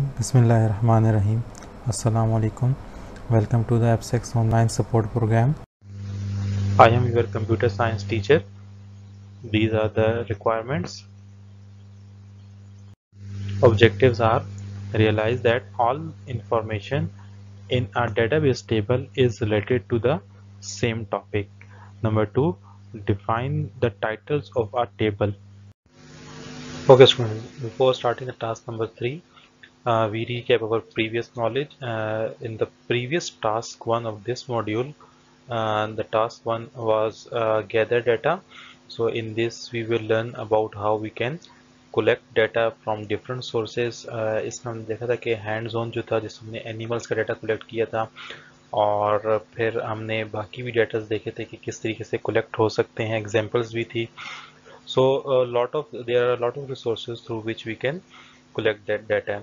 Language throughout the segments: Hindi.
Bismillahirrahmanirrahim. Assalamu alaikum. Welcome to the AppSex online support program. I am your computer science teacher. These are the requirements. Objectives are realize that all information in a database table is related to the same topic. Number two, define the titles of a table. Okay students, before starting the task number three, uh, we recap our previous knowledge uh, in the previous task one of this module uh, the task one was uh, gather data so in this we will learn about how we can collect data from different sources uh, इसमें हमने देखा था कि हैंड जोन जो था जिसमें हमने एनिमल्स का डाटा कलेक्ट किया था और फिर हमने बाकी भी डाटा देखे थे कि किस तरीके से कलेक्ट हो सकते हैं एग्जांपल्स भी थी lot of there are a lot of resources through which we can collect that data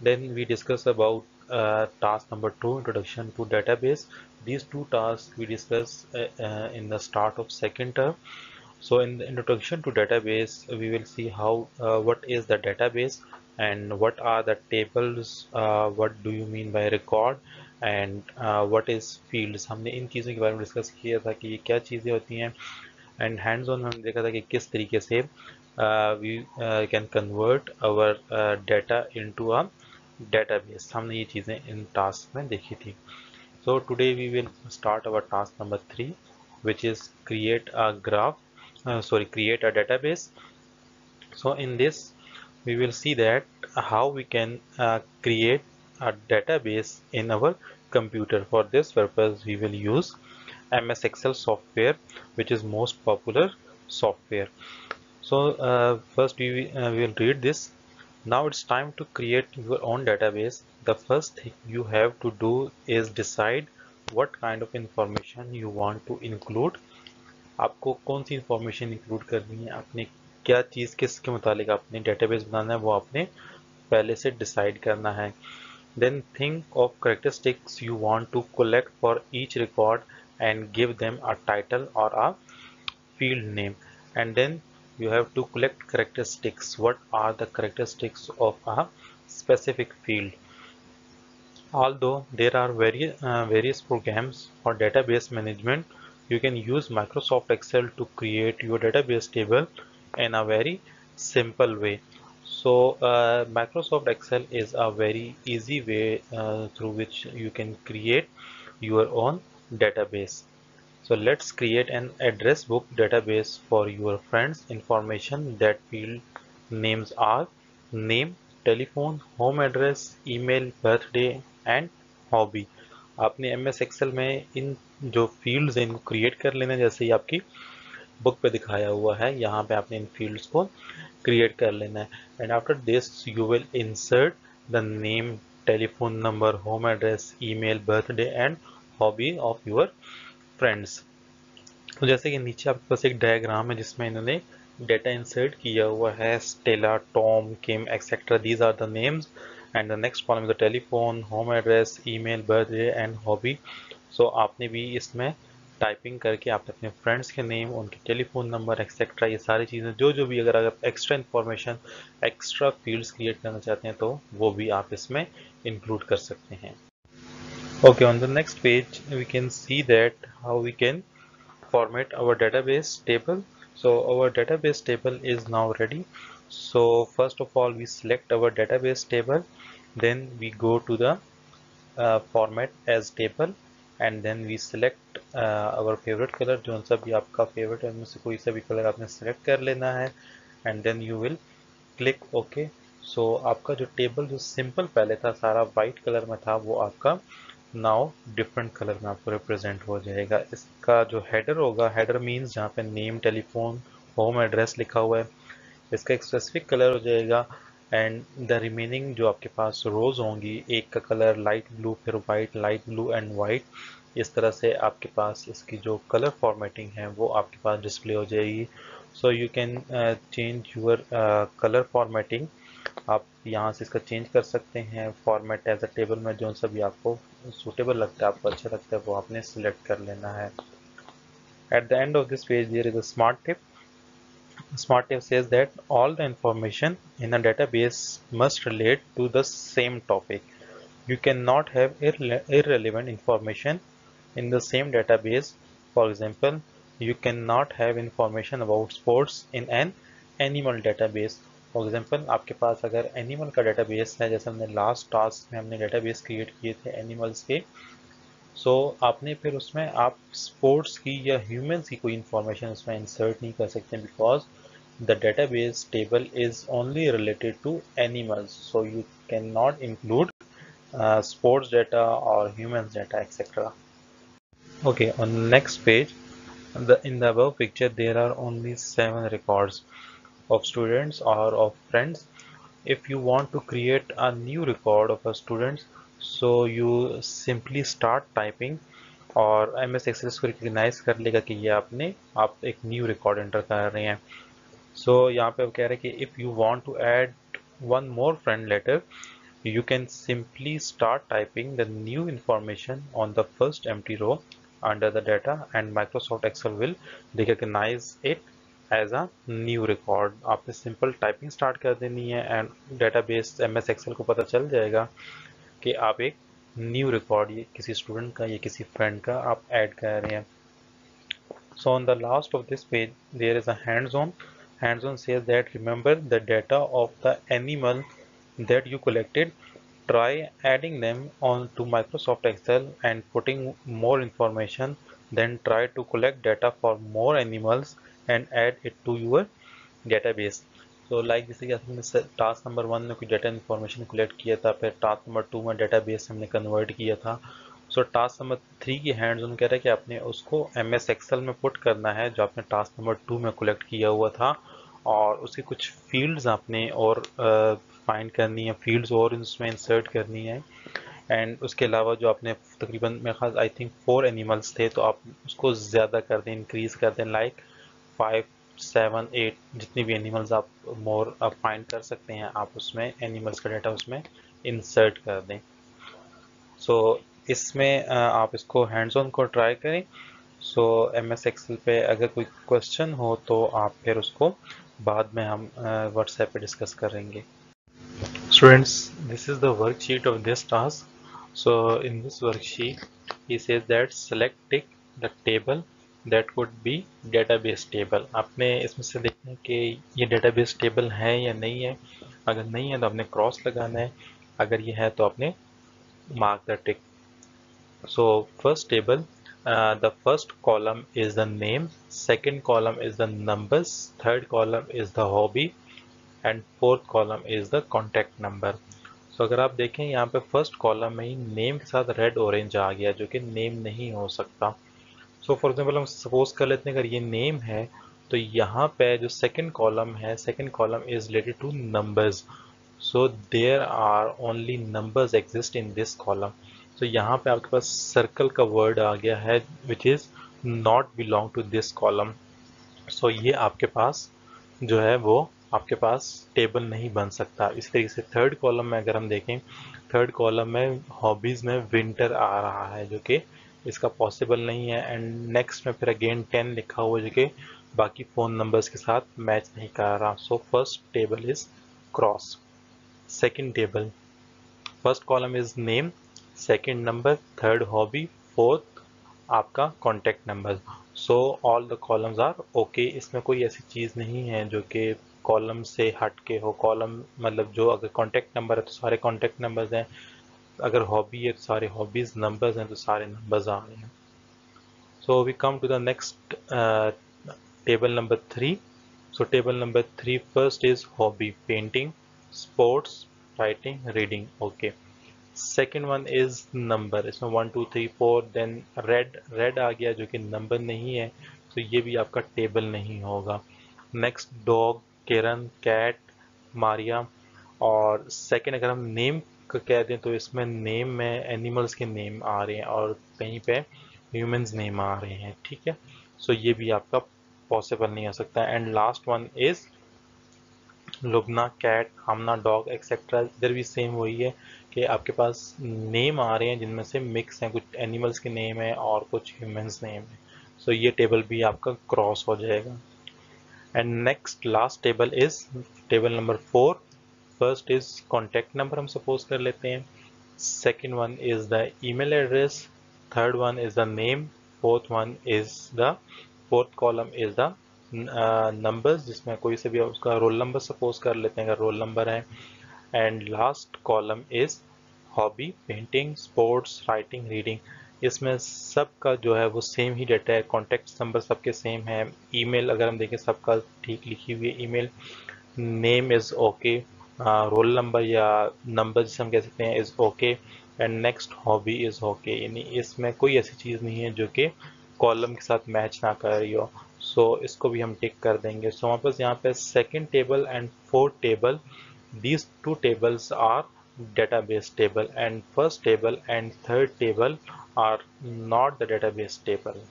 then we discuss about uh, task number two introduction to database these two tasks we discuss uh, uh, in the start of second term so in the introduction to database we will see how uh, what is the database and what are the tables uh, what do you mean by record and uh, what is fields हमने इन चीज़ों के बारे में डिस्कस किया था कि ये क्या चीज़ें होती हैं एंड हैंड्स ऑन में हमने देखा था कि किस तरीके से we can convert our data into a database हमने ये चीज़ें इन टास्क में देखी थी so today we will start our task number three which is create a graph uh, sorry create a database so in this we will see that how we can uh, create a database in our computer for this purpose we will use ms excel software which is most popular software so uh, first we, uh, we will read this Now it's time to create your own database the first thing you have to do is decide what kind of information you want to include आपको कौन सी इंफॉर्मेशन इंक्लूड करनी है आपने क्या चीज़ किसके मुतालिक आपने डेटाबेस बनाना है वो आपने पहले से डिसाइड करना है then think of characteristics you want to collect for each record and give them a title or a field name and then you have to collect characteristics. What are the characteristics of a specific field? Although there are various uh, various programs for database management you can use Microsoft Excel to create your database table in a very simple way. So uh, Microsoft Excel is a very easy way uh, through which you can create your own database so let's create an address book database for your friends information that field names are name, telephone, home address, email, birthday and hobby. आपने एम एस एक्सेल में इन जो फील्ड्स हैं इनको क्रिएट कर लेना जैसे ही आपकी बुक पे दिखाया हुआ है यहाँ पे आपने इन फील्ड्स को क्रिएट कर लेना है and after this you will insert the name telephone number home address email birthday and hobby of your friends तो जैसे कि नीचे आपके पास एक डायग्राम है जिसमें इन्होंने डेटा इंसर्ट किया हुआ है Stella Tom Kim etcetera these are the names and the next column is the telephone home address email birthday and hobby so आपने भी इसमें टाइपिंग करके आप अपने फ्रेंड्स के नेम उनके टेलीफोन नंबर एक्सेट्रा ये सारी चीज़ें, जो जो भी अगर अगर extra information extra fields create करना चाहते हैं तो वो भी आप इसमें इंक्लूड कर सकते हैं। Okay on the next page we can see that how we can format our database table so our database table is now ready so first of all we select our database table then we go to the uh, format as table then we select uh, our favorite color जो सा भी आपका favorite है उनमें से कोई सा भी color आपने select कर लेना है and then you will click OK so आपका जो table जो simple पहले था सारा white color में था वो आपका नाउ डिफरेंट कलर में आपको रिप्रेजेंट हो जाएगा। इसका जो हेडर होगा हेडर मीन्स जहाँ पे नेम टेलीफोन होम एड्रेस लिखा हुआ है, इसका एक स्पेसिफिक कलर हो जाएगा। एंड द रिमेनिंग जो आपके पास रोज होंगी, एक का कलर लाइट ब्लू फिर white light blue and white इस तरह से आपके पास इसकी जो कलर फॉर्मेटिंग है, वो आपके पास डिस्प्ले हो जाएगी। So you can change your colour formatting यहाँ से इसका चेंज कर सकते हैं। फॉर्मेट एज अ टेबल में जो सभी आपको सूटेबल लगता है, आपको अच्छा लगता है, वो आपने सेलेक्ट कर लेना है। At the end of this page there is a smart tip smart tip says that all the information in a database must relate to the same topic you can not have irrelevant information in the same database for example you can not have information about sports in an animal database for example आपके पास अगर एनिमल का डेटाबेस है जैसे हमने लास्ट टास्क में हमने डेटाबेस क्रिएट किए थे एनिमल्स के सो so, आपने फिर उसमें आप स्पोर्ट्स की या ह्यूमंस की कोई इंफॉर्मेशन उसमें इंसर्ट नहीं कर सकते because the database table is only related to animals so you can not include sports data और humans data etcetera okay on next page the in the picture there are only seven records. of students or of friends if you want to create a new record of a students so you simply start typing और एम एस एक्सेस को रिकग्नाइज कर लेगा कि ये आपने आप एक न्यू रिकॉर्ड एंटर कर रहे हैं सो so, यहाँ पे वो कह रहे हैं कि if you want to add one more friend letter you can simply start typing the new information on the first empty row under the data and Microsoft Excel will recognize it as a new record आपने सिंपल टाइपिंग स्टार्ट कर देनी है and database M S Excel को पता चल जाएगा कि आप एक न्यू रिकॉर्ड ये किसी स्टूडेंट का, या किसी फ्रेंड का आप ऐड कर रहे हैं। So on the last of this page there is hands on hands on says that remember the data of the animal that you collected try adding name on to Microsoft Excel and putting more information then try to collect data for more animals and add it to your database तो लाइक जैसे कि हमने टास्क नंबर वन में कोई डेटा इन्फॉर्मेशन कलेक्ट किया था फिर टास्क नंबर टू में डाटा बेस हमने कन्वर्ट किया था। सो टास्क नंबर थ्री की हैंड्स ऑन कह रहे हैं कि आपने उसको एम एस एक्सल में पुट करना है जो आपने टास्क नंबर टू में कलेक्ट किया हुआ था। और उसकी कुछ फील्ड्स आपने और फाइंड uh, करनी है फील्ड्स और उसमें इंसर्ट करनी है। एंड उसके अलावा जो आपने तकरीबन मेरे ख्याल आई थिंक फोर एनिमल्स थे तो आप उसको ज़्यादा कर दें इंक्रीज़ कर दें लाइक फाइव सेवन एट जितनी भी एनिमल्स आप मोर फाइंड कर सकते हैं आप उसमें एनिमल्स का डाटा उसमें इंसर्ट कर दें। सो so, इसमें आप इसको हैंड्स ऑन को ट्राई करें। सो एम एस एक्सल पे अगर कोई क्वेश्चन हो तो आप फिर उसको बाद में हम व्हाट्सएप पे डिस्कस करेंगे। Students this is the worksheet of this task so in this worksheet he says that select tick the table that would be database table आपने इसमें से देखना है कि ये डेटाबेस टेबल है या नहीं है। अगर नहीं है तो आपने क्रॉस लगाना है। अगर ये है तो आपने mark the tick so first table the first column is the name second column is the numbers third column is the hobby and fourth column is the contact number so अगर आप देखें, यहाँ पे फ़र्स्ट कॉलम में ही नेम के साथ रेड ऑरेंज आ गया, जो कि नेम नहीं हो सकता। सो फॉर एग्ज़ाम्पल हम सपोज़ कर लेते हैं, अगर ये नेम है तो यहाँ पे जो सेकंड कॉलम है second column is related to numbers so there are only numbers exist in this column so यहाँ पे आपके पास सर्कल का वर्ड आ गया है which is not belong to this column so ये आपके पास जो है, वो आपके पास टेबल नहीं बन सकता। इस तरीके से थर्ड कॉलम में अगर हम देखें थर्ड कॉलम में हॉबीज़ में विंटर आ रहा है, जो कि इसका पॉसिबल नहीं है। एंड नेक्स्ट में फिर अगेन टेन लिखा हुआ जो कि बाकी फ़ोन नंबर्स के साथ मैच नहीं कर रहा। So first table is cross second table first column is name second number third hobby fourth आपका contact number so all the columns are okay इसमें कोई ऐसी चीज़ नहीं है जो कि कॉलम से हट के हो। कॉलम मतलब जो अगर कॉन्टेक्ट नंबर है तो सारे कॉन्टेक्ट नंबर्स हैं। अगर हॉबी है तो सारे हॉबीज नंबर्स हैं तो सारे नंबर्स आ रहे हैं। So we come to the next table number three so table number three first is hobby painting sports writing reading okay second one is number इसमें one two three four then red red आ गया जो कि नंबर नहीं है तो ये भी आपका टेबल नहीं होगा। Next dog Kiran cat Maria. और सेकेंड अगर हम नेम कह दें तो इसमें नेम में एनिमल्स के नेम आ रहे हैं और कहीं पे ह्यूमंस नेम आ रहे हैं ठीक है? सो so, ये भी आपका पॉसिबल नहीं हो सकता। And last one is Lubna cat Hamna dog etcetera इधर भी सेम वही है कि आपके पास नेम आ रहे हैं जिनमें से मिक्स हैं कुछ एनिमल्स के नेम है और कुछ ह्यूमंस नेम है। सो so, ये टेबल भी आपका क्रॉस हो जाएगा। And next last table is table number four first is contact number हम सपोज़ कर लेते हैं। Second one is the email address. Third one is the name. Fourth one is the, fourth column is the numbers जिसमें कोई से भी उसका रोल नंबर सपोज़ कर लेते हैं, अगर रोल नंबर है। And last column is hobby painting sports writing reading इसमें सबका जो है वो सेम ही डाटा है। कॉन्टेक्ट नंबर सबके सेम है। ईमेल अगर हम देखें, सबका ठीक लिखी हुई है email name is okay roll number या नंबर जिसे हम कह सकते हैं is okay and next hobby is okay यानी इसमें कोई ऐसी चीज़ नहीं है जो कि कॉलम के साथ मैच ना कर रही हो। सो so, इसको भी हम टिक कर देंगे। सो वहाँ पास यहाँ पे second table and fourth table these two tables are database table and first table and third table are not the data database table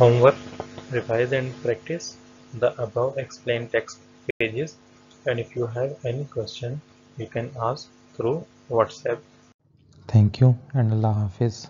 homework revise and practice the above explain text pages and if you have any question you can ask through WhatsApp. Thank you and Allah Hafiz.